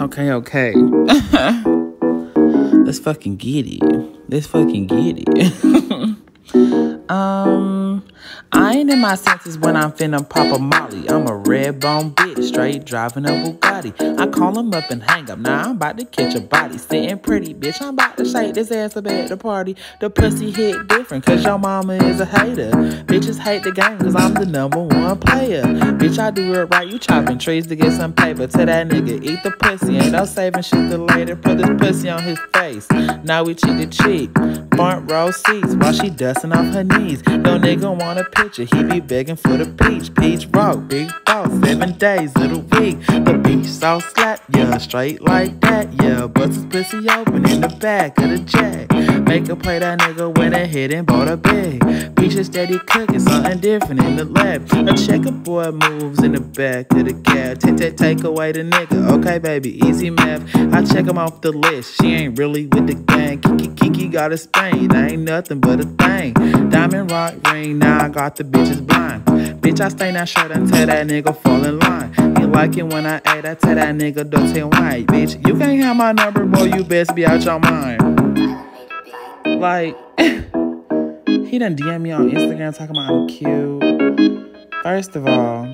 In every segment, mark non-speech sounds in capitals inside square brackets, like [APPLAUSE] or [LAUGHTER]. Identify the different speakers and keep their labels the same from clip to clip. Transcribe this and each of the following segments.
Speaker 1: Okay, okay. [LAUGHS] Let's fucking get it. Let's fucking get it. [LAUGHS] um, I ain't in my senses when I'm finna pop a molly. I'm a red bone bitch, straight driving a Bugatti. I call him up and hang up. Now I'm about to catch a body. Sitting pretty, bitch. I'm about to shake this ass up at the party. The pussy hit different, cause your mama is a hater. Bitches hate the game, cause I'm the number one player. Bitch, I do it right. You chopping trees to get some paper. To that nigga, eat the pussy. Ain't no saving shit to later. Put this pussy on his face. Now we cheek to cheek. Front row seats while she dusting off her knees. No nigga want a picture. He be begging for the peach. Peach rock, big boss. Seven days of the week. The peach sauce slap, yeah. Straight like that, yeah. Bust his pussy open in the back of the jag. Make a play that nigga went ahead and bought a bag. Peach is steady cooking something different in the lab. A checkerboard moves in the back of the cab. Take, take, away the nigga. Okay, baby, easy math. I check him off the list. She ain't really with the gang. Kiki Kiki got a stain. I ain't nothing but a thing. Diamond rock ring. Now I got the bitches blind. Bitch, I stay that shirt until that nigga fall in line. You like it when I ate, I tell that nigga dirty white. Bitch, you can't have my number, boy, you best be out your mind. Like, he done DM me on Instagram talking about I'm cute. First of all,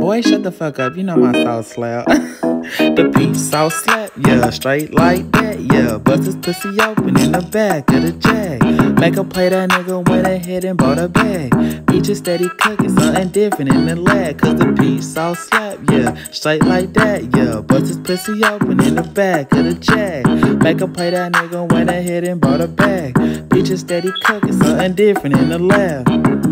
Speaker 1: boy, shut the fuck up. You know my sauce slap. [LAUGHS] the beef sauce slap, yeah, straight like that, yeah. Bust his pussy open in the back of the jag. Make a play that nigga went ahead and bought a bag. Peach steady cooking something different in the lag. Cause the peach sauce slap, yeah, straight like that, yeah. Bust his pussy open in the back of the jag. Make a play that nigga went ahead and bought a bag. Peach steady cooking something different in the lab.